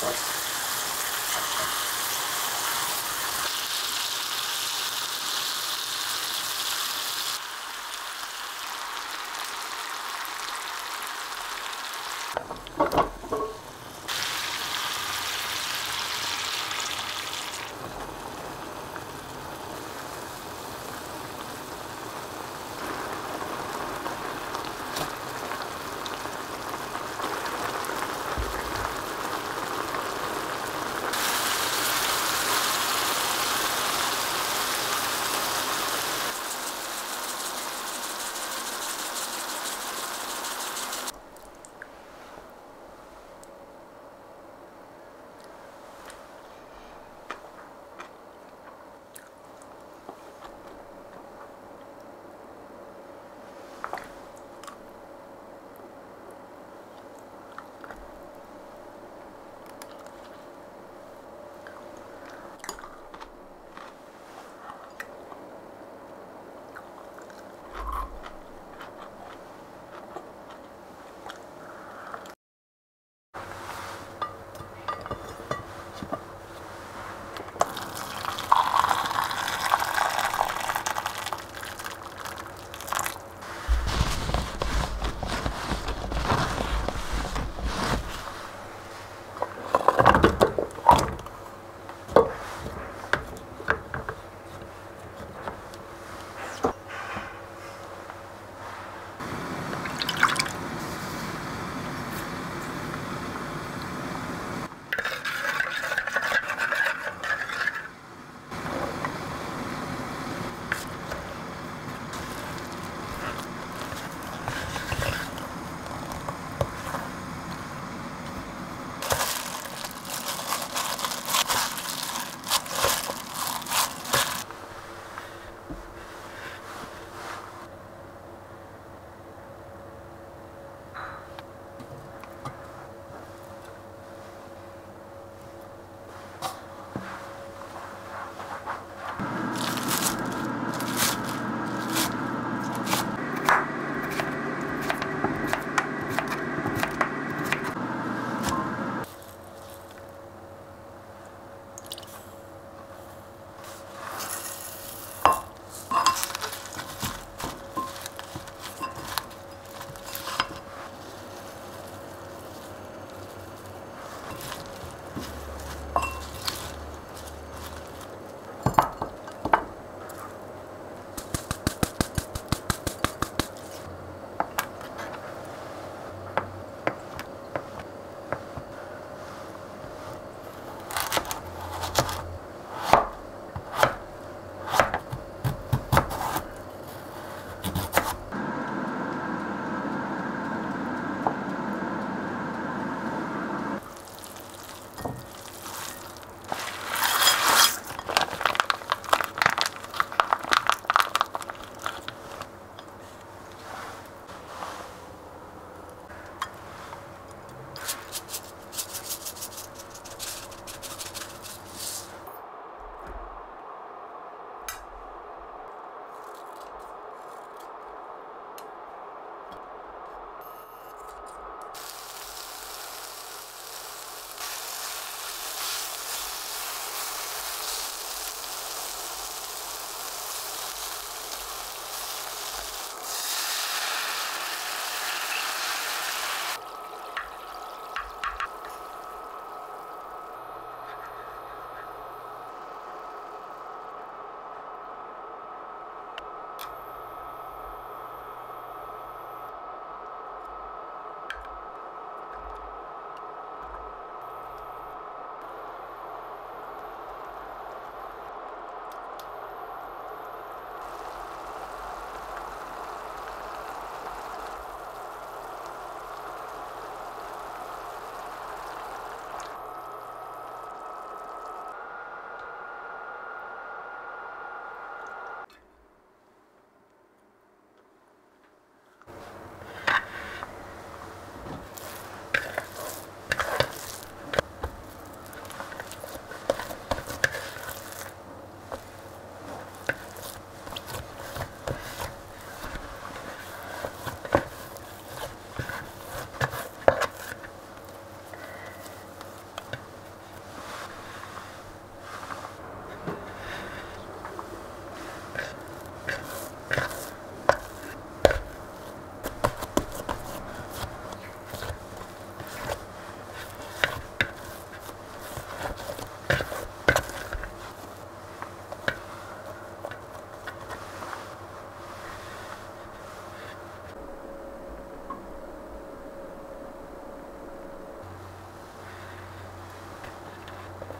Christ.